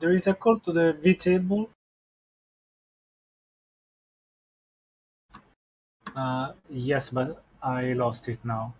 there is a call to the vtable. Uh, yes, but I lost it now.